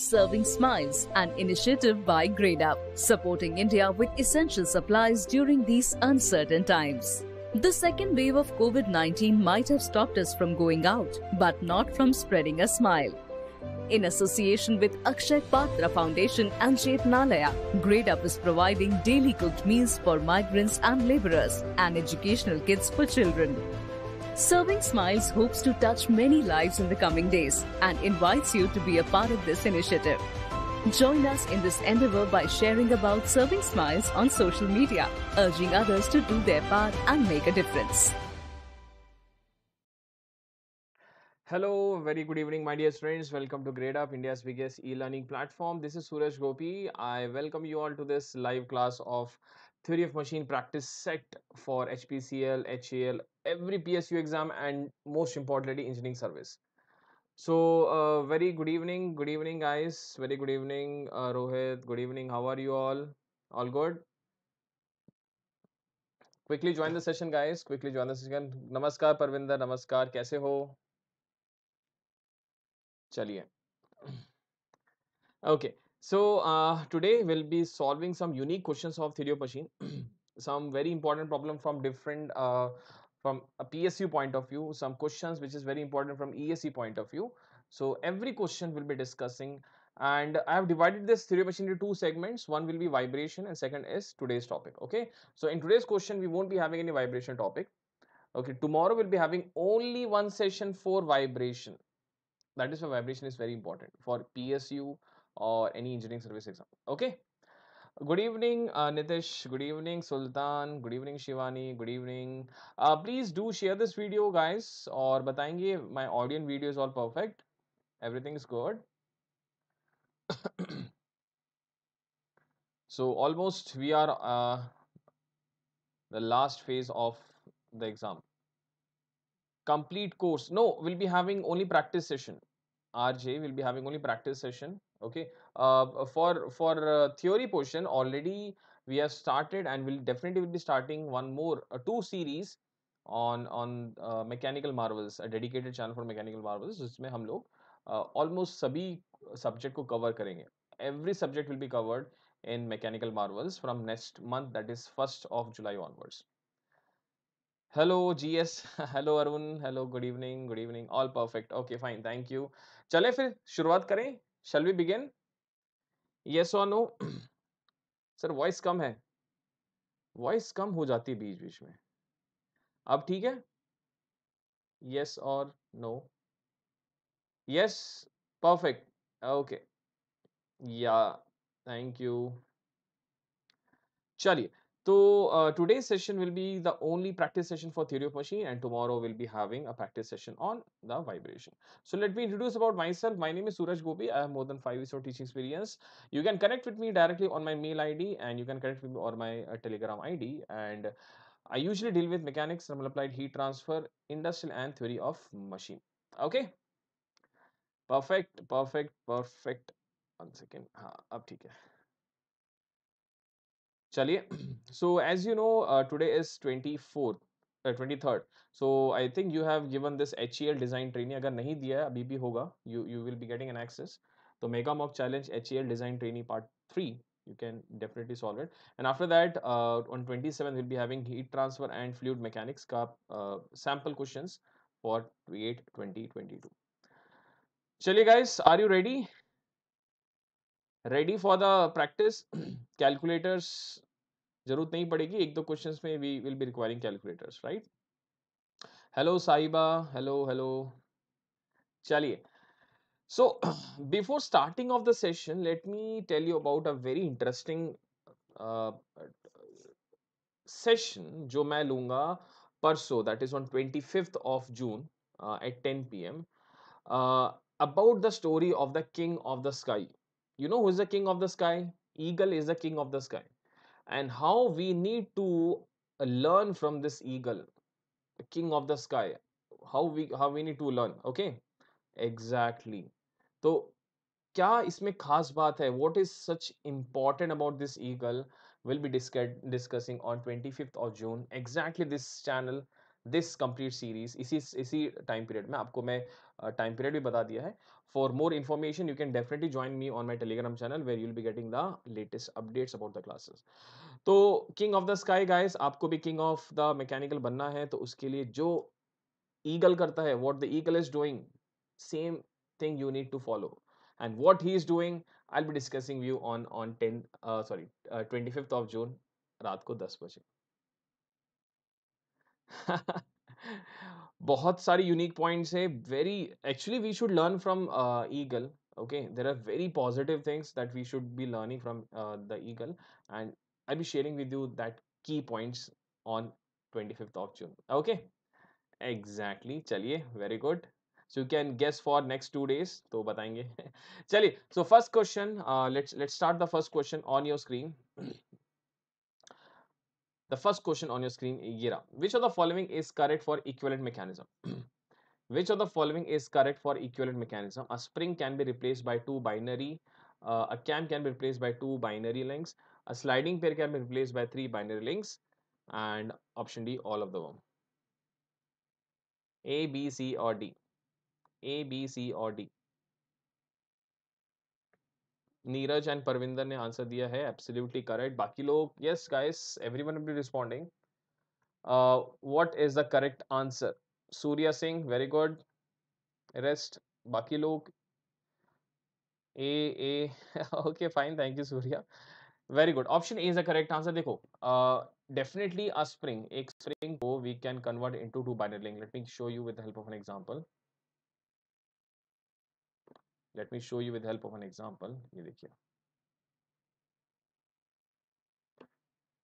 Serving Smiles, an initiative by GradeUp, supporting India with essential supplies during these uncertain times. The second wave of COVID 19 might have stopped us from going out, but not from spreading a smile. In association with Akshay Patra Foundation and Chetnalaya, GradeUp is providing daily cooked meals for migrants and laborers and educational kits for children. Serving Smiles hopes to touch many lives in the coming days and invites you to be a part of this initiative. Join us in this endeavor by sharing about Serving Smiles on social media, urging others to do their part and make a difference. Hello, very good evening, my dear friends. Welcome to Grade Up, India's biggest e-learning platform. This is Sooraj Gopi. I welcome you all to this live class of Theory of Machine Practice set for HPCL, HAL, every PSU exam, and most importantly, engineering service. So, uh, very good evening, good evening, guys. Very good evening, uh, Rohit. Good evening. How are you all? All good? Quickly join the session, guys. Quickly join the session. Namaskar, Parvinder. Namaskar. कैसे हो? चलिए okay so uh, today we'll be solving some unique questions of theory of machine some very important problem from different uh, from a psu point of view some questions which is very important from ese point of view. So every question we'll be discussing and i have divided this theory of machine into two segments. One will be vibration and second is today's topic okay? So in today's question we won't be having any vibration topic okay? Tomorrow we'll be having only one session for vibration. That is why vibration is very important. For PSU or any engineering service exam. Okay? Good evening uh, nitish. Good evening sultan. Good evening shivani. Good evening. Uh, please do share this video guys or batayenge my audio and video is all perfect. Everything is good. So almost we are uh, the last phase of the exam. Complete course. No we'll be having only practice session. rj will be having only practice session okay uh, for for uh, theory portion already we have started and we'll definitely will be starting one more uh, two series on on uh, mechanical marvels a dedicated channel for mechanical marvels जिसमें हम लोग uh, almost सभी subject को cover करेंगे every subject will be covered in mechanical marvels from next month that is 1st of july onwards hello gs hello arun hello good evening good evening all perfect okay fine thank you चले फिर, शुरुआत करें। Shall we begin yes और no sir voice कम है। Voice कम हो जाती है बीच बीच में। अब ठीक है? यस और नो यस परफेक्ट ओके या थैंक यू चलिए So uh, today's session will be the only practice session for theory of machine and tomorrow we'll be having a practice session on the vibration. So let me introduce about myself. My name is Sooraj Gopi. I have more than 5 years of teaching experience. You can connect with me directly on my mail ID and you can connect with me on my uh, telegram ID and I usually deal with mechanics, thermal applied heat transfer, industrial and theory of machine. Okay. Perfect, perfect, perfect. One second. Ah, अब चलिए so as you know uh, today is 24th uh, 23rd so i think you have given this HEL design training अगर नहीं दिया है अभी भी होगा you you will be getting an access तो mega mock challenge HEL design training part 3 you can definitely solve it and after that uh, on 27th we'll be having heat transfer and fluid mechanics का uh, sample questions for 8 2022 चलिए guys are you ready Ready for the practice calculators ज़रूरत नहीं पड़ेगी, एक दो question में we will be requiring calculators right hello Sahiba hello hello चलिए so before starting of the session let me tell you about a very interesting session जो मैं लूँगा परसो that is on twenty fifth of June at ten P M about the story of the king of the sky you know who is the king of the sky eagle is the king of the sky and how we need to learn from this eagle the king of the sky how we how we need to learn okay exactly तो क्या इसमें खास बात है what is such important about this eagle will be discuss, discussing on 25th of June exactly this channel this complete series इसी इसी time period में आपको मैं टाइम uh, पीरियड भी बता दिया है। For more information you can definitely join me on my Telegram channel where you'll be getting the latest updates about the classes तो king of the sky guys आपको भी किंग ऑफ़ द मैकेनिकल बनना है तो उसके लिए जो eagle करता है what the eagle is doing same thing you need to follow and what he is doing I discussing you on on 10 uh, sorry uh, 25th of june रात को 10 बजे। बहुत सारी यूनिक पॉइंट्स है। Very actually we should learn from eagle okay there are very positive things that we should be learning from the eagle and I be sharing with you that key points on twenty fifth of June okay exactly चलिए very good so you can guess for next two days तो बताएँगे। चलिए so first question let's start the first question on your screen the first question on your screen Gira. which of the following is correct for equivalent mechanism? Which of the following is correct for equivalent mechanism? A spring can be replaced by two binary uh, a cam can be replaced by two binary links a sliding pair can be replaced by three binary links and option d all of them a b c or d. A b c or d Neeraj and Parvinder ने answer दिया है absolutely correct बाकी लोग yes guys everyone will be responding what is the correct answer Surya Singh very good rest बाकी लोग? A A okay fine thank you Surya very good option A is the correct answer देखो definitely a spring एक spring को we can convert into two binary link let me show you with the help of an example let me show you with the help of an example. Ye dekhiye.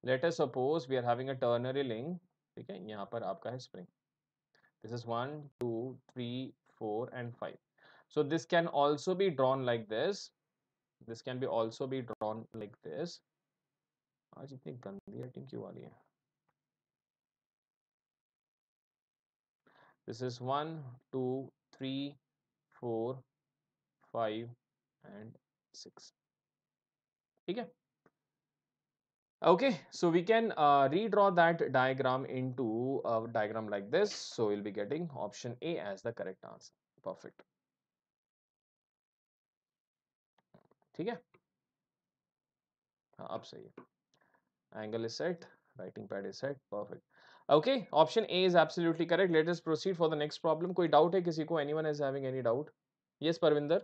Let us suppose we are having a ternary link theek hai yahan spring. This is one, two, three, four, and 5 so this can also be drawn like this. This can be also be drawn like this. Aaj itni gandi writing kyu this is one, two, three, four. 5 and 6 okay okay so we can uh, redraw that diagram into a diagram like this. So we'll be getting option a as the correct answer. Perfect. okay angle is set writing pad is set perfect. Okay option a is absolutely correct. Let us proceed for the next problem. koi doubt hai kisi anyone is having any doubt? Yes parvinder?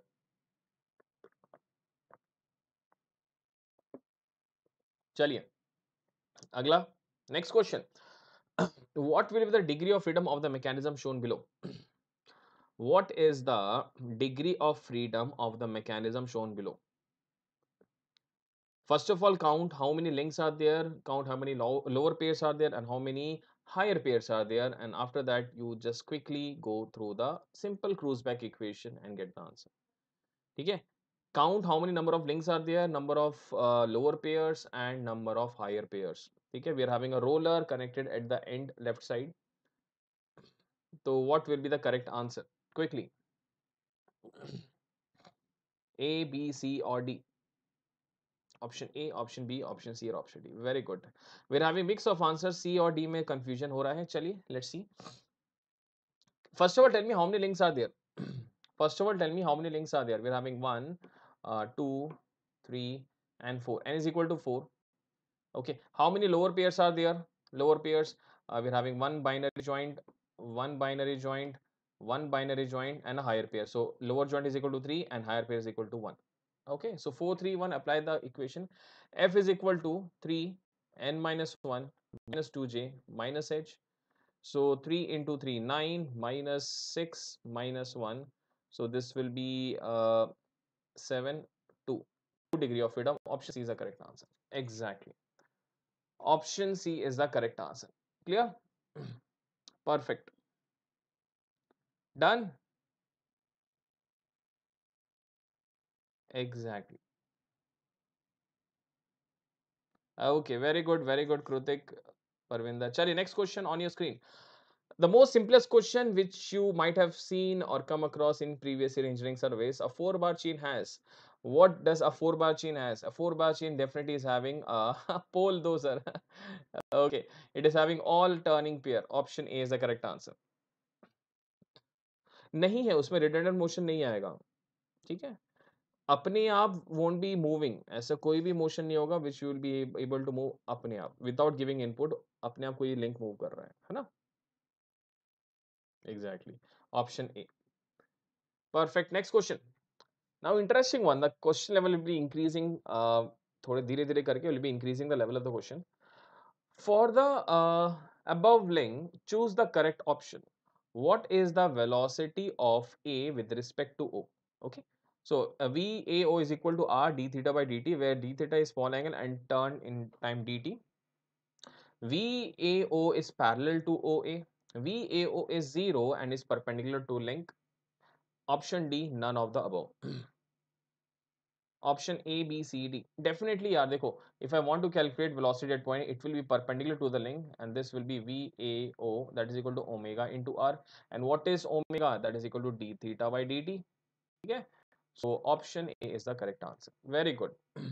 चलिए अगला next question. What will be the degree of freedom of the mechanism shown below? What is the degree of freedom of the mechanism shown below? First of all count how many links are there count how many lower pairs are there and how many higher pairs are there and after that you just quickly go through the simple Kutzbach equation and get the answer. ठीक है? Count how many number of links are there number of uh, lower pairs and number of higher pairs. Okay we are having a roller connected at the end left side. So what will be the correct answer? Quickly. A b c or d? Option a option b option c or option d. Very good. We're having mix of answers. C or d mein confusion ho raha hai chaliye let's see. First of all tell me how many links are there. First of all tell me how many links are there. We're having one uh, 2 3 and 4 n is equal to 4 okay. How many lower pairs are there? Lower pairs uh, we're having one binary joint one binary joint one binary joint and a higher pair. So lower joint is equal to 3 and higher pair is equal to 1 okay. So 4 3 1 apply the equation. F is equal to 3 n minus 1 minus 2j minus h. So 3 into 3 9 minus 6 minus 1 so this will be uh, 7 2 2 degree of freedom option c is the correct answer. Exactly. Option c is the correct answer. Clear? Perfect. Done? Exactly. Okay very good very good krutik parvinder. Chali next question on your screen the most simplest question which you might have seen or come across in previous year engineering surveys, a four bar chain has what does a four bar chain has? A four bar chain definitely is having a pole though, sir. okay, it is having all turning pair. Option A is the correct answer. नहीं है उसमें redundant motion नहीं आएगा ठीक है अपने आप won't be moving ऐसा कोई भी motion नहीं होगा which you will be able to move अपने आप without giving input अपने आप कोई link move कर रहा है है ना exactly option A perfect next question now interesting one the question level will be increasing uh, थोड़े धीरे धीरे करके will be increasing the level of the question for the uh, above link choose the correct option what is the velocity of a with respect to o okay so uh, vao is equal to r d theta by dt where d theta is small angle and turn in time dt vao is parallel to oa vao is 0 and is perpendicular to link option d none of the above option A, B, C, D. Definitely, yeah, dekho, if I want to calculate velocity at point, it will be perpendicular to the link and this will be VAO that is equal to omega into R. And what is omega? That is equal to d theta by dt. Okay. So option A is the correct answer. Very good.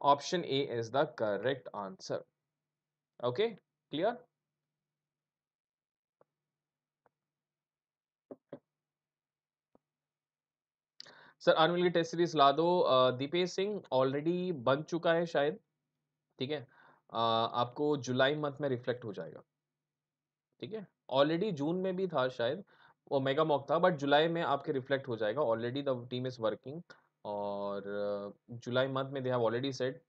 option A is the correct answer. Okay, clear? Sir army की test series ला दो। Deepesh Singh already बन चुका है शायद, ठीक है? आपको जुलाई मंथ में रिफ्लेक्ट हो जाएगा, ठीक है? ऑलरेडी जून में भी था शायद, वो मेगा मॉक था, बट जुलाई में आपके रिफ्लेक्ट हो जाएगा। Already the team is working और जुलाई मंथ में दे हैव ऑलरेडी सेट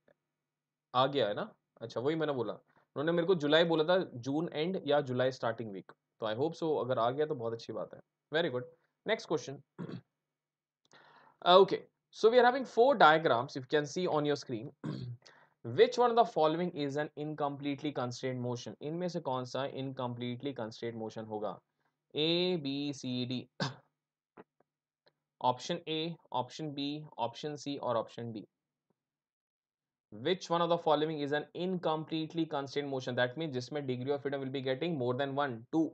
आ गया है ना? अच्छा वही मैंने बोला, उन्होंने मेरे को जुलाई बोला था, जून एंड या जुलाई स्टार्टिंग वीक तो आई होप सो अगर आ गया तो बहुत अच्छी बात है। Very good. Next question. okay so we are having four diagrams if you can see on your screen which one of the following is an incompletely constrained motion इनमें से कौन सा incompletely constrained motion होगा a b c d option a option b option c or option d which one of the following is an incompletely constrained motion that means जिसमें degree of freedom will be getting more than one two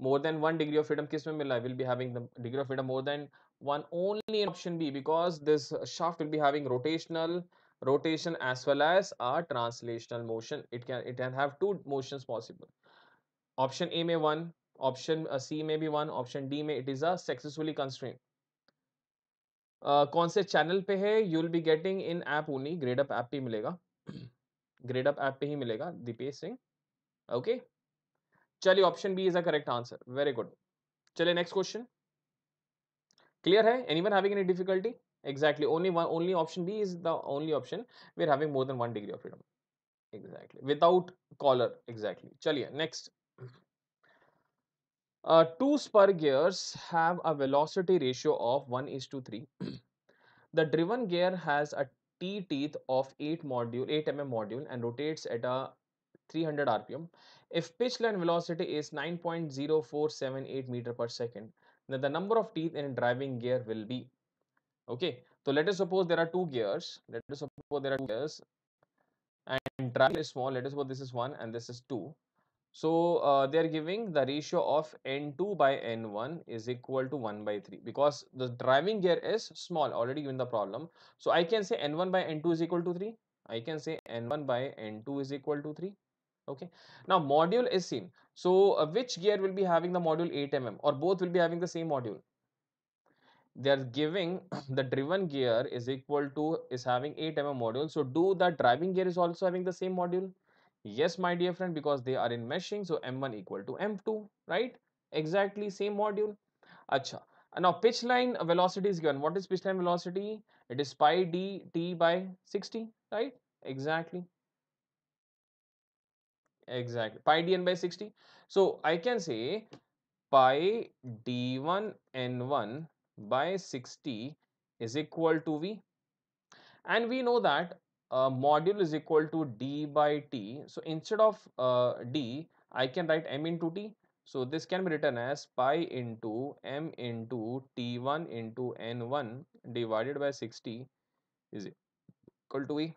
more than one degree of freedom किस में मिला will be having the degree of freedom more than one only in option B because this shaft will be having rotational rotation as well as a translational motion. It can it can have two motions possible. Option A may one, option C may be one, option D may it is a successfully constrained. Uh, कौन से channel पे है you will be getting in app only grade up app पे मिलेगा grade up app पे ही मिलेगा Deepesh Singh okay चलिए option B is a correct answer very good चलिए next question clear hai? Anyone having any difficulty? Exactly. Only one only option b is the only option. We're having more than one degree of freedom. Exactly. Without collar. Exactly. Chaliye next. Uh, two spur gears have a velocity ratio of 1 is to 3 the driven gear has a t teeth of 8 module 8 mm module and rotates at a 300 rpm if pitch line velocity is 9.0478 meter per second then the number of teeth in driving gear will be okay. So let us suppose there are two gears let us suppose there are two gears and driving is small let us suppose this is one and this is two. So uh, they are giving the ratio of n2 by n1 is equal to 1 by 3 because the driving gear is small already given the problem. So i can say n1 by n2 is equal to 3 i can say n1 by n2 is equal to 3 okay. Now module is seen so uh, which gear will be having the module 8 mm or both will be having the same module? They are giving the driven gear is equal to is having 8 mm module. So do the driving gear is also having the same module? Yes my dear friend because they are in meshing. So m1 equal to m2 right? Exactly same module. Acha. Now pitch line velocity is given. What is pitch line velocity? It is pi d t by 60 right? Exactly Exactly. Pi dn by 60. So I can say pi d1 n1 by 60 is equal to v. And we know that uh, module is equal to d by t. So instead of uh, d, I can write m into t. So this can be written as pi into m into t1 into n1 divided by 60 is equal to v.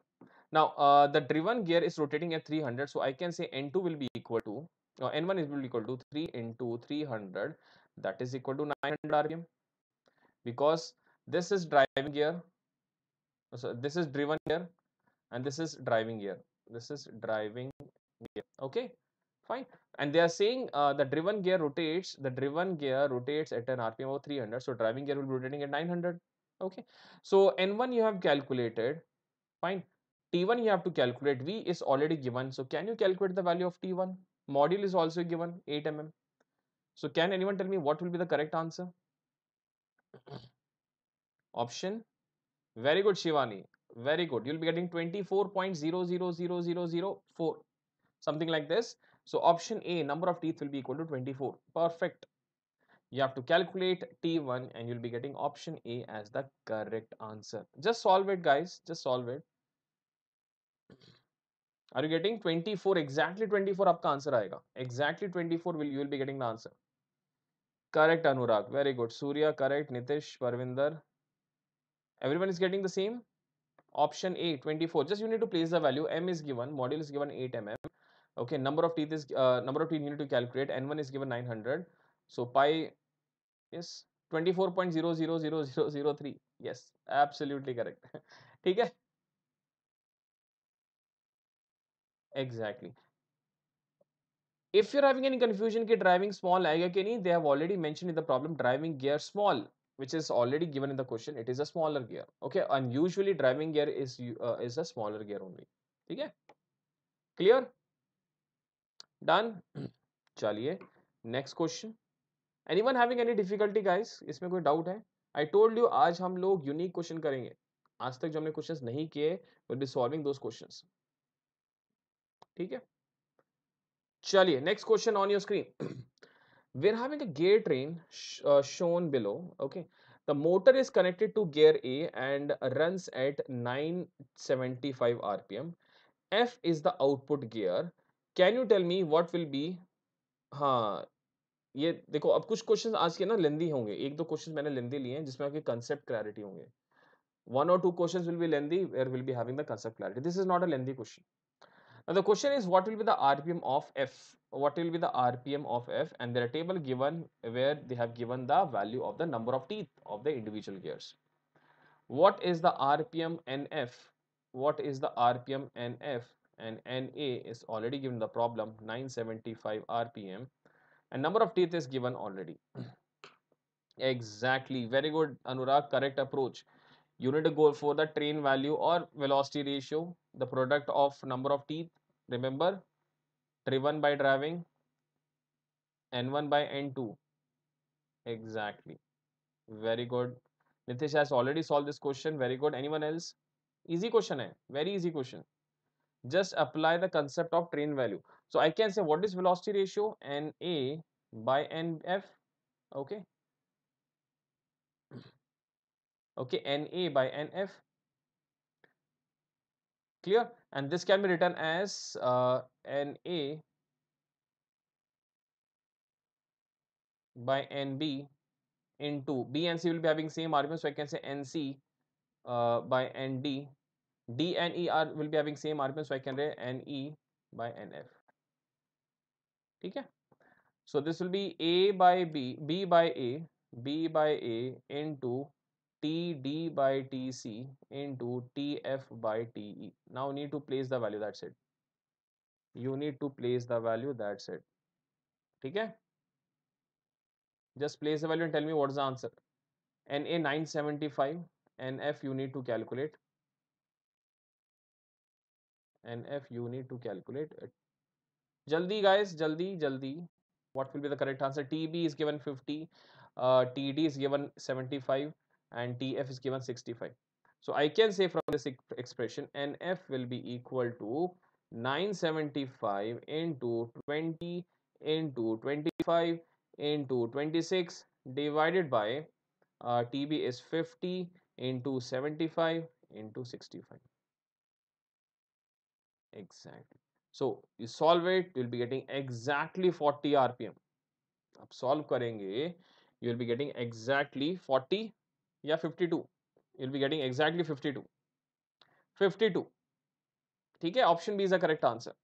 Now, uh, the driven gear is rotating at 300. So, I can say N2 will be equal to, uh, N1 is will be equal to 3 into 300. That is equal to 900 RPM. Because this is driving gear so this is driven gear and this is driving gear this is driving gear okay fine and they are saying uh, the driven gear rotates the driven gear rotates at an rpm of 300 so driving gear will be rotating at 900 okay so n1 you have calculated fine t1 you have to calculate. V is already given. So can you calculate the value of t1 module is also given 8 mm so can anyone tell me what will be the correct answer? Option? Very good shivani. Very good. You'll be getting 24.000004 something like this. So option a number of teeth will be equal to 24 perfect. You have to calculate t1 and you'll be getting option a as the correct answer. Just solve it guys. Just solve it are you getting 24 exactly 24 आपका answer आएगा exactly 24 will you will be getting the answer correct anurag very good surya correct nitish parvinder everyone is getting the same option a 24 just you need to place the value m is given module is given 8 mm okay number of teeth is uh, number of teeth you need to calculate n1 is given 900 so pi yes 24.000003 yes absolutely correct ठीक है exactly if you're having any confusion कि driving small आएगा कि नहीं they have already mentioned in the problem driving gear small which is already given in the question it is a smaller gear okay and usually driving gear is uh, is a smaller gear only ठीक है clear done चलिए next question anyone having any difficulty guys इसमें कोई doubt है I told you आज हम लोग unique question करेंगे आज तक जो हमने questions नहीं किए will be solving those questions ठीक है चलिए next question on your screen we're having a gear train sh uh, shown below okay the motor is connected to gear a and runs at 975 rpm f is the output gear can you tell me what will be हाँ ये देखो अब कुछ questions आज के ना लेंदी होंगे एक दो क्वेश्चंस मैंने लेंदी लिए हैं जिसमें आपके कंसेप्ट क्लैरिटी होंगे one or two questions will be lengthy where we'll be having the concept clarity this is not a lengthy question Now the question is what will be the RPM of F? What will be the RPM of F? And there are table given where they have given the value of the number of teeth of the individual gears. What is the RPM NF? What is the RPM NF? And NA is already given the problem 975 RPM and number of teeth is given already. exactly. Very good Anurag. Correct approach you need to go for the train value or velocity ratio the product of number of teeth remember? Driven by driving n1 by n2 exactly. Very good. Nitish has already solved this question. Very good. Anyone else? Easy question hai. Very easy question. Just apply the concept of train value. So i can say what is velocity ratio? Na by nf okay. Okay. Na by nf clear and this can be written as uh, Na by Nb into B and C will be having same argument so I can say Nc uh, by Nd D. And E are will be having same argument so I can write Ne by Nf okay? So this will be A by B B by A B by A into TD by TC into TF by TE. Now need to place the value, that's it. You need to place the value, that's it. Okay? Just place the value and tell me what's the answer. NA 975, NF you need to calculate. NF you need to calculate it. Jaldi guys, jaldi, jaldi. What will be the correct answer? TB is given 50, uh, TD is given 75 and TF is given 65. So I can say from this expression NF will be equal to 975 into 20 into 25 into 26 divided by uh, TB is 50 into 75 into 65. Exactly. So you solve it, you'll be getting exactly 40 RPM. Ab solve karenge, you'll be getting exactly 40 या 52 you'll be getting exactly 52 52 ठीक है? Option B is the correct answer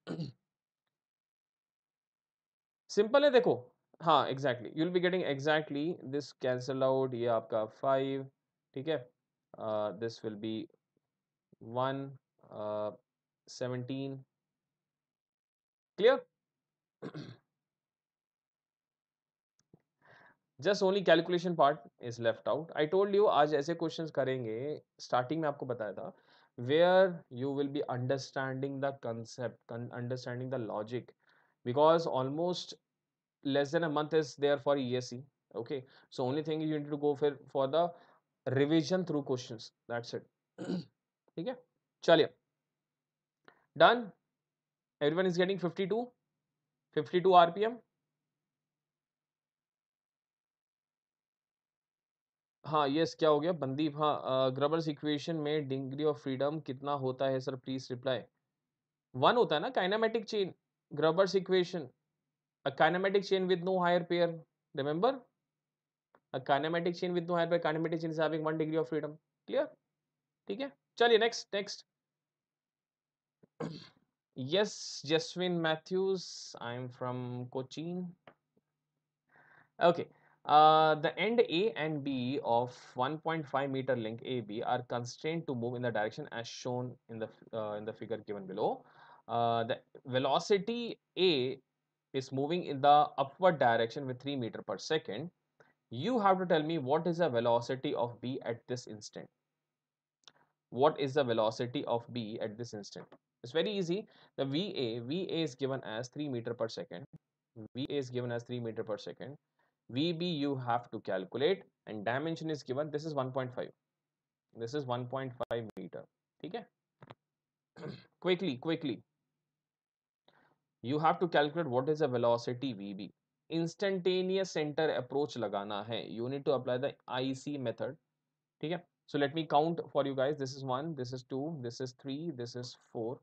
simple है देखो। हाँ exactly you'll be getting exactly this cancel out ये आपका five ठीक है? This will be one seventeen clear just only calculation part is left out. I told you, आज ऐसे questions करेंगे, स्टार्टिंग में आपको बताया था where you will be understanding the concept understanding the logic because almost less than a month is there for E S C okay so only thing you need to go फिर for the revision through question that's it ठीक है? चलिए। Done everyone is getting 52 52 RPM हाँ yes क्या हो गया? बंदीप हाँ Grubler's equation में डिग्री ऑफ़ फ्रीडम कितना होता है सर प्लीज़ रिप्लाई वन होता है ना kinematic chain Grubler's equation a kinematic chain with no higher pair remember a kinematic chain with no higher pair kinematic chain is having one degree of freedom clear ठीक है? चलिए next next yes Jaswin Mathews I am from Cochin okay Uh, the end A and B of 1.5 meter length AB are constrained to move in the direction as shown in the uh, in the figure given below. Uh, the velocity A is moving in the upward direction with 3 meter per second. You have to tell me what is the velocity of B at this instant. What is the velocity of B at this instant? It's very easy. The VA, VA is given as 3 meter per second. VA is given as 3 meter per second VB you have to calculate and dimension is given. This is 1.5. This is 1.5 meter. Okay. quickly, quickly. You have to calculate what is the velocity VB. Instantaneous center approach lagana hai. You need to apply the IC method. Okay. So let me count for you guys. This is one, this is two, this is three, this is four.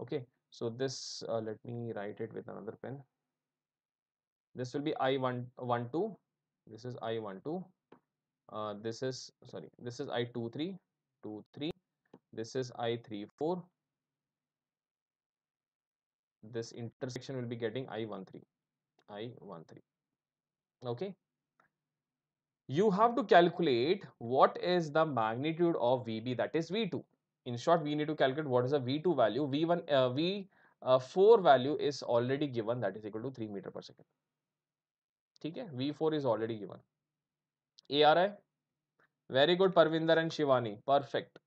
Okay. So this, uh, let me write it with another pen this will be i112 this is i12 uh, this is sorry this is i23 23 this is i34 this intersection will be getting i13 i13 okay? You have to calculate what is the magnitude of vb that is v2 in short we need to calculate what is the v2 value. V1 uh, v uh, 4 value is already given that is equal to 3 meter per second ठीक है? V four is already given A R I very good Parvinder and Shivani perfect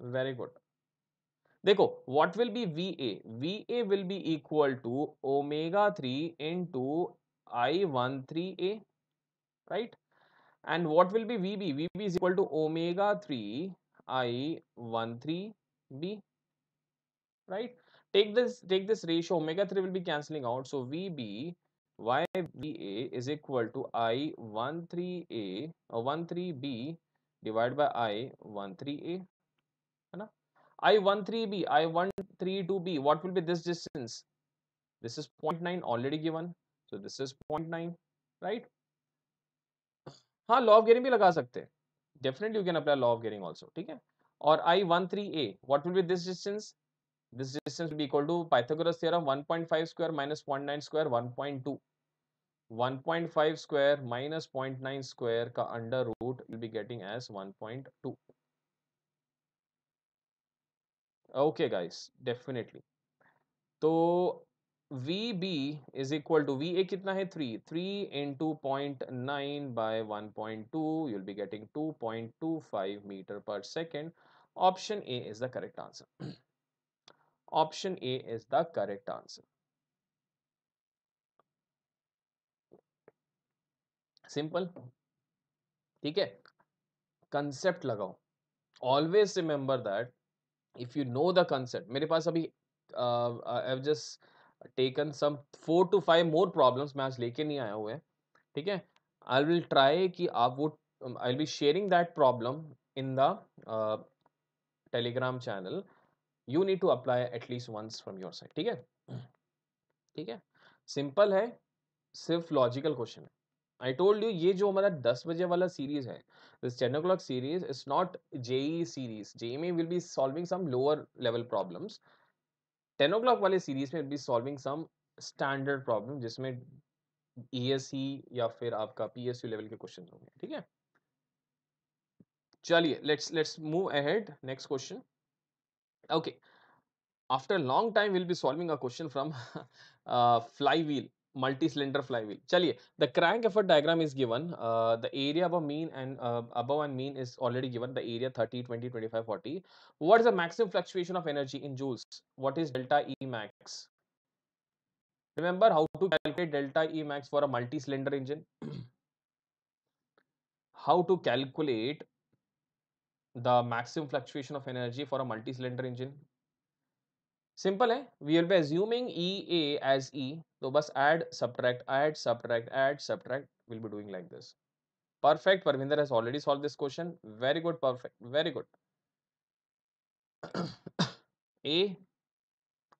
very good देखो what will be V A V A will be equal to omega three into I one three A right and what will be V B V B is equal to omega three I one three B right take this take this ratio. Omega 3 will be cancelling out. So vb YBA is equal to I13A or 13B divided by I13A. I13B, I132B, what will be this distance? This is 0.9 already given. So this is 0.9, right? हाँ law of gearing भी लगा सकते हैं definitely you can apply law of gearing also ठीक है और आई one three A what will B this distance this distance will be equal to Pythagoras theorem 1.5 square minus 0.9 square 1.2 1.5 square minus 0.9 square का under root will be getting as 1.2 okay guys definitely तो V B is equal to V A कितना है? Three three into point nine by one point two you'll be getting two point two five metre per second option A is the correct answer option A is the correct answer simple, ठीक है? Concept लगाओ। Always remember that if you know the concept मेरे पास अभी I just taken some four to five more problems मैं आज लेके नहीं आया हुए हैं, ठीक है? आई विल ट्राई कि आप वो I will be sharing that problem in the Telegram channel you need to apply at least once from your side ठीक है? ठीक है? सिंपल है, सिर्फ़ लॉजिकल क्वेश्चन है। आई टोल्ड यू ये जो हमारा दस बजे वाला सीरीज़ है this ten o'clock series is not JE series JE में will be solving some lower level problems ten o'clock वाले सीरीज़ में will be solving some standard problem जिसमें ई e या फिर आपका पी एस यू लेवल के question होंगे ठीक है? चलिए let's let's move ahead. Next question okay. After a long time we'll be solving a question from uh, flywheel multi-cylinder flywheel. chaliye the crank effort diagram is given. Uh, the area above mean and uh, above and mean is already given the area 30 20 25 40 what is the maximum fluctuation of energy in joules? What is delta e max? Remember how to calculate delta e max for a multi-cylinder engine? How to calculate the maximum fluctuation of energy for a multi-cylinder engine simple है we will be assuming E A as E तो बस add subtract add subtract add subtract will be doing like this perfect Parvinder has already solve this question very good perfect very good A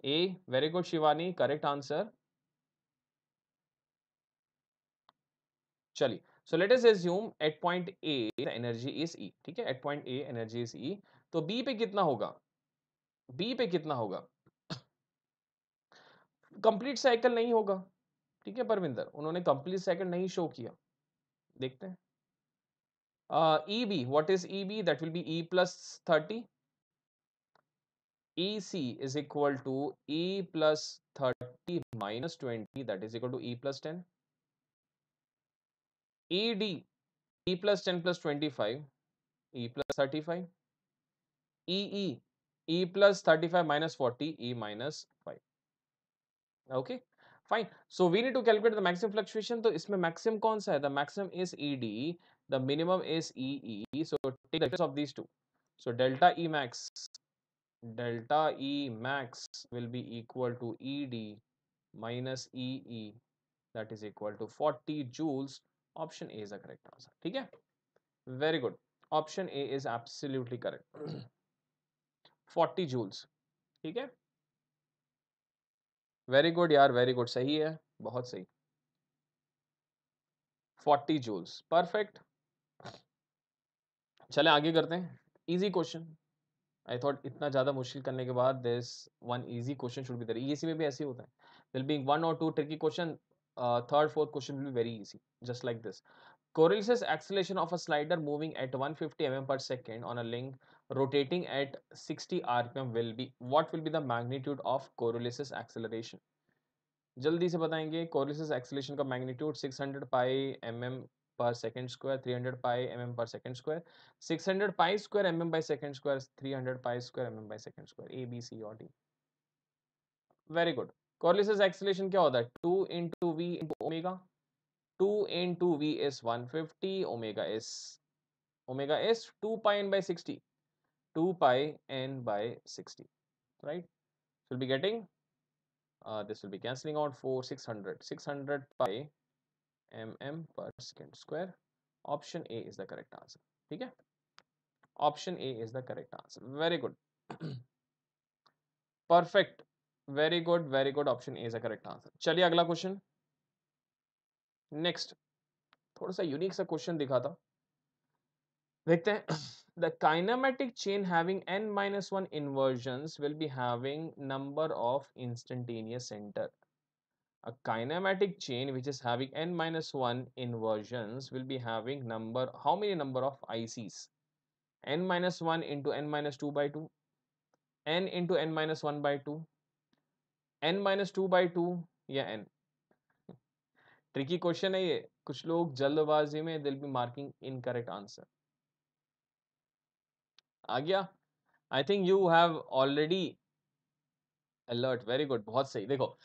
A very good Shivani correct answer चलिए so let us assume at point A energy is E ठीक है? At point A energy is E तो B पे कितना होगा? B पे कितना होगा? कंप्लीट साइकिल नहीं होगा। ठीक है, परविंदर? उन्होंने कंप्लीट साइकिल नहीं शो किया। देखते हैं। E B what is E B that will be E plus thirty E C is equal to E plus thirty minus twenty that is equal to E plus ten E D E plus ten plus twenty five E plus thirty five E E E plus thirty five minus forty E minus okay fine. So we need to calculate the maximum fluctuation. So isme maximum kaun sa hai the maximum is ed the minimum is ee so take the difference of these two. So delta e max delta e max will be equal to ed minus ee that is equal to 40 joules. Option a is the correct answer. Okay. very good. Option a is absolutely correct. 40 joules. Okay. Very good यार very good सही है, बहुत सही। Forty joules perfect चले, आगे करते हैं। Easy question I thought इतना ज़्यादा मुश्किल करने के बाद this one easy question should be there EC में भी ऐसे होता है। विल बी वन और two tricky question third fourth question will be very easy just like this Coriolis's acceleration of a slider moving at 150 mm per second on a link rotating at 60 rpm will be, what will be the magnitude of Coriolis's acceleration? जल्दी से बताएँगे Coriolis acceleration का magnitude 600 pi mm per second square 300 pi mm per second square 600 pi square mm by second square 300 pi square mm by second square A B C और D very good Coriolis acceleration क्या होता है? 2 into V into omega 2 into v is 150 omega is omega is 2 pi n by 60 2 pi n by 60 right so we'll be getting uh, this will be cancelling out for 600 600 pi mm per second square option a is the correct answer okay option a is the correct answer very good perfect very good very good option a is the correct answer चलिए अगला question next थोड़ा सा unique सा question दिखा था देखते हैं the kinematic chain having n minus 1 inversions will be having number of instantaneous center a kinematic chain which is having n minus 1 inversions will be having number how many number of ICs n minus 1 into n minus 2 by 2 n into n minus 1 by 2 n minus 2 by 2 या n tricky question है ये। कुछ लोग जल्दबाजी में will be marking incorrect answer आ गया। I think you have already alert very good बहुत सही। देखो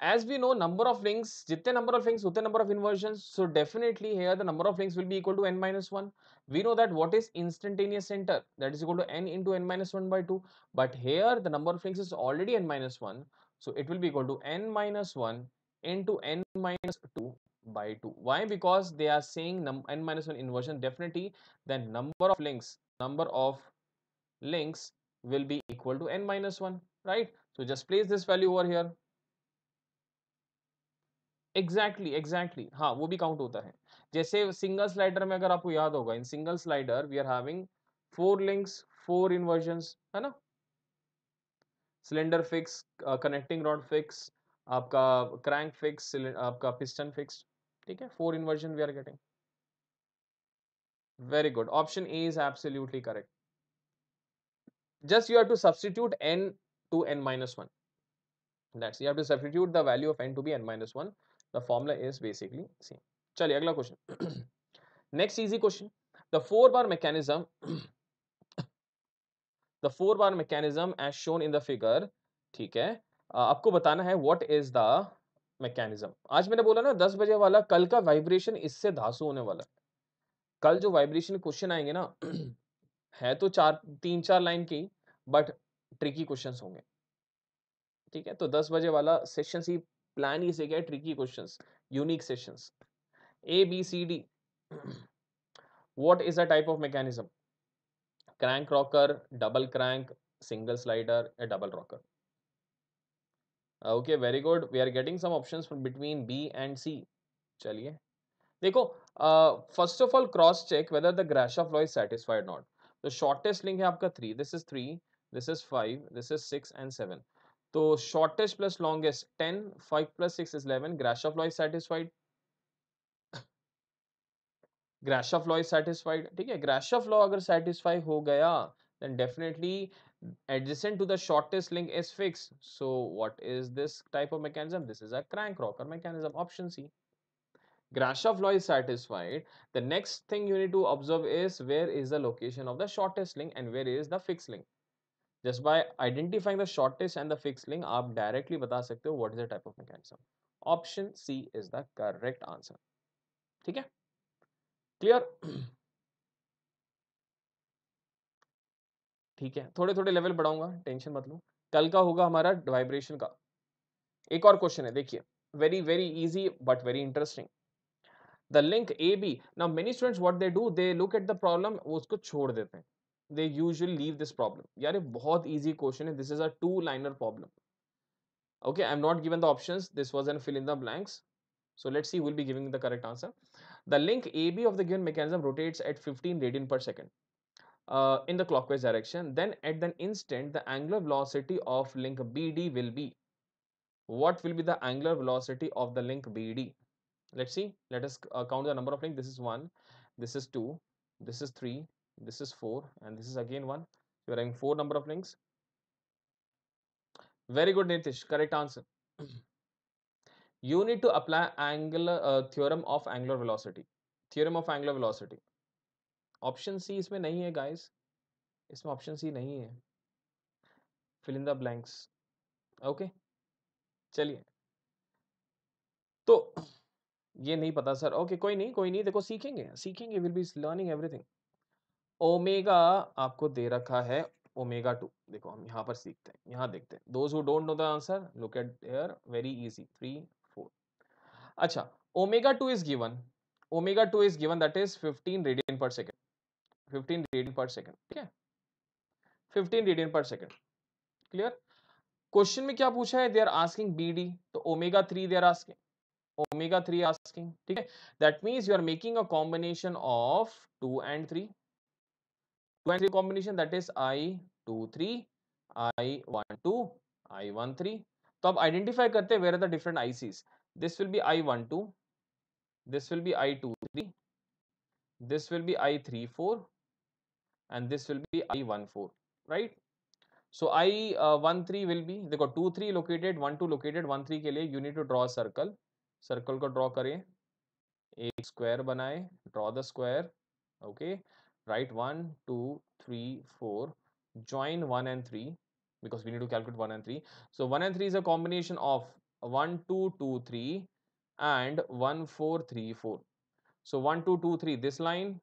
as we know number of links जितने नंबर ऑफ़ लिंक्स उतने number of inversion so definitely here the number of links will be equal to N minus one we know that what is instantaneous centre that is equal to N into N minus one by two but here the number of links is already N minus one so it will be equal to N minus one into n minus 2 by 2 why because they are saying n minus 1 inversion definitely then number of links number of links will be equal to n minus 1 right so just place this value over here exactly exactly हाँ वो भी count होता है जैसे single slider में अगर आपको याद होगा in single slider we are having four links four इन्वर्जन्स है ना cylinder fix connecting rod fix आपका क्रैंक फिक्स आपका पिस्टन फिक्स, ठीक है? Four inversion we are getting. Very good. Option A is absolutely correct. Just you have to substitute N to N minus one. That's you have to substitute the value of N to be N minus one the formula is basically same चलिए, अगला question next easy question the four bar mechanism the four bar mechanism as shown in the figure ठीक है? आपको बताना है what is the mechanism आज मैंने बोला ना 10 बजे वाला, कल का वाइब्रेशन इससे धासु होने वाला है। कल जो वाइब्रेशन क्वेश्चन आएँगे ना, है तो चार, तीन चार लाइन की बट ट्रिकी क्वेश्चन होंगे। ठीक है? तो 10 बजे वाला सेशन ही प्लान ही से क्या tricky question unique session A B C D what is a type of mechanism crank rocker double crank single slider या double rocker okay, very good. We are getting some options from between b and c. चलिए। देखो first of all cross check whether the Grashof law is satisfied not तो shortest link है आपका three this is three this is five this is six and seven तो shortest plus longest ten five plus six is eleven Grashof law is satisfied Grashof law is satisfied ठीक है Grashof law अगर satisfy हो गया, then definitely adjacent to the shortest link is fixed so what is this type of mechanism this is a crank rocker mechanism option c grashof law is satisfied the next thing you need to observe is where is the location of the shortest link and where is the fixed link just by identifying the shortest and the fixed link आप directly बता सकते हो what is the type of mechanism option c is the correct answer ठीक है clear ठीक है? थोड़े थोड़े लेवल बढ़ाऊँगा, टेंशन मत लो। कल का होगा हमारा वाइब्रेशन का। एक और क्वेश्चन है, देखिए very very easy but very interesting the link A B now many students what they do they look at the problem वो उसको छोड़ देते हैं। They usually leave this problem यार, ये बहुत इजी क्वेश्चन है this is a two liner problem okay, i'm not given the options, this was an fill in the blanks. So, let's see who will be giving the correct answer. The link AB of the given mechanism rotates at 15 radian per second. Uh, in the clockwise direction. Then at the instant, the angular velocity of link BD will be. What will be the angular velocity of the link BD? Let's see. Let us uh, count the number of links. This is 1, this is 2, this is 3, this is 4, and this is again 1. You are having 4 number of links. Very good, Nitish. Correct answer. you need to apply angular uh, theorem of angular velocity theorem of angular velocity option C इसमें नहीं है guys इसमें option C नहीं है। Fill in the blanks okay चलिए। तो ये नहीं पता सर ओके कोई नहीं कोई नहीं, देखो सीखेंगे सीखेंगे will be learning everything omega आपको दे रखा है ओमेगा टू देखो हम यहाँ पर सीखते हैं, यहाँ देखते हैं। Those who don't know the answer look at there very easy three four अच्छा omega two is given omega two is given that is 15 radian per second 15 radian per second ठीक है? 15 radian per second clear question में क्या पूछा है? They are asking B D तो omega three they are asking omega three asking ठीक है? That means you are making a combination of two and three two and three combination that is I two three I one two I one three तो अब identify करते हैं where are the different ICs this will be I12, this will be I23, this will be I34, and this will be I14, right? So I13 uh, will be, देखो 2 3 located, 1 2 located, 1 3 के लिए you need to draw a circle. Circle को draw करें, एक square बनाए, draw the square, okay? Write 1 2 3 4, join 1 and 3 because we need to calculate 1 and 3. So 1 and 3 is a combination of 1 2 2 3 and 1 4 3 4 so 1 2 2 3 this line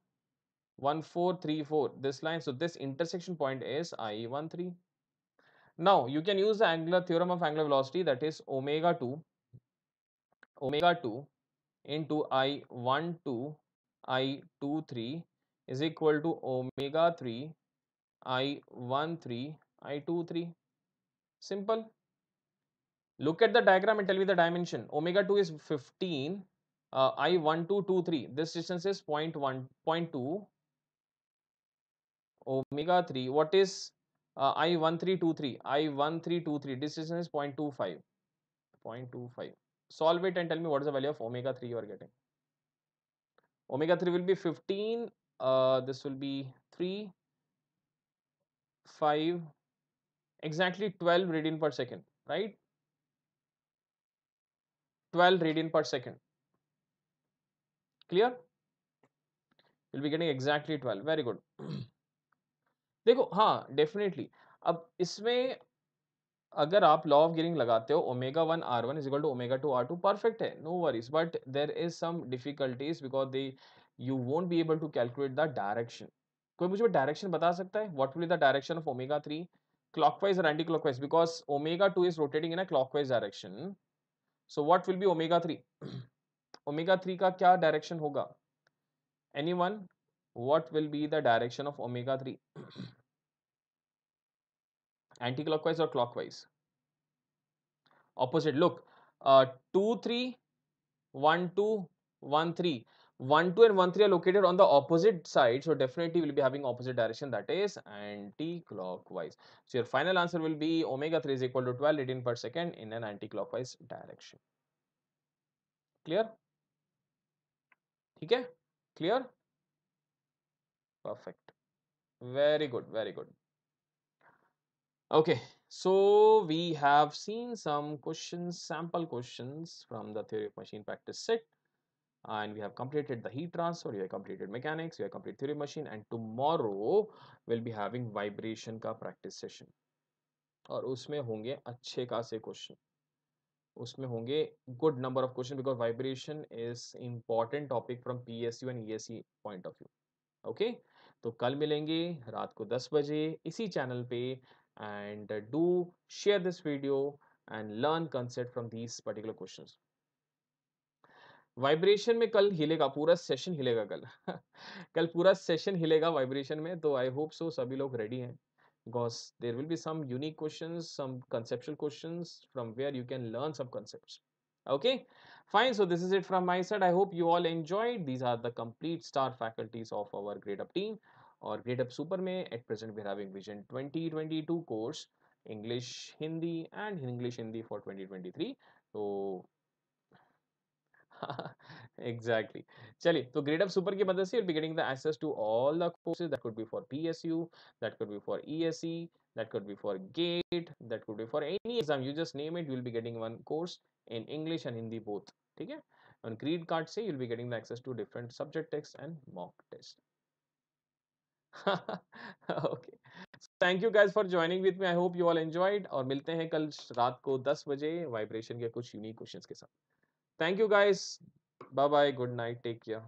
1 4 3 4 this line so this intersection point is i 1 3 now you can use the angular theorem of angular velocity that is omega 2 omega 2 into i 1 2 i 2 3 is equal to omega 3 i 1 3 i 2 3 simple Look at the diagram and tell me the dimension. Omega 2 is 15. Uh, I 1, 2, 2, 3. This distance is 0 0.1, 0 0.2. Omega 3. What is uh, I 1, 3, 2, 3? I 1, 3, 2, 3. This distance is 0 0.25. 0.25. Solve it and tell me what is the value of omega 3 you are getting. Omega 3 will be 15 uh, this will be 3 5 exactly 12 radian per second right 12 radian per second clear you'll be getting exactly 12 very good देखो हाँ definitely अब इसमें अगर आप law of gearing लगाते हो omega one R one is to omega two R two perfect है no worries but there is some difficulties because they you won't be able to calculate the direction कोई मुझे direction बता सकता है? What will the direction of omega three clockwise or anti-clockwise, because omega 2 is rotating in a clockwise direction. So what will be omega 3 omega 3 का क्या direction होगा? Anyone? What will be the direction of omega 3 anti-clockwise or clockwise? Opposite. Look uh, 2 3 1 2 1 3 1 2 and 1 3 are located on the opposite side so definitely we'll be having opposite direction that is anti-clockwise. So your final answer will be omega 3 is equal to 12 radian per second in an anti-clockwise direction. Clear? Okay clear perfect very good very good Okay, so we have seen some questions, sample questions from the theory of machine practice set and we have completed the heat transfer, we have completed mechanics, we have completed theory of machine and tomorrow we'll be having vibration ka practice session. और उसमें होंगे अच्छे खासे question उसमें होंगे good number of question because vibration is important topic from P S U and E S C point of view okay तो कल मिलेंगे रात को 10 बजे इसी चैनल पे and do share this video and learn concept from these particular question vibration में कल हिलेगा, पूरा सेशन हिलेगा कल। कल पूरा सेशन हिलेगा वाइब्रेशन में तो आई होप सो सभी लोग रेडी हैं। Because there will be some unique question some conceptual question from where you can learn some concept okay Fine, so this is it from my side. I hope you all enjoyed. These are the complete star faculties of our Gradeup team or Gradeup super may. At present, we're having Vision 2022 course, English Hindi and English Hindi for 2023. So exactly Chali, so grade Super super की मदद you'll be getting the access to all the courses that could be for PSU that could be for ESE that could be for GATE that could be for any exam you just name it you'll be getting one course in English and Hindi both Okay? on Creed card से you'll be getting the access to different subject text and mock test okay thank you guys for joining with me I hope you all enjoyed और मिलते हैं कल रात को 10 बजे vibration के कुछ यूनिक क्वेश्चंस के साथ thank you guys bye bye good night take care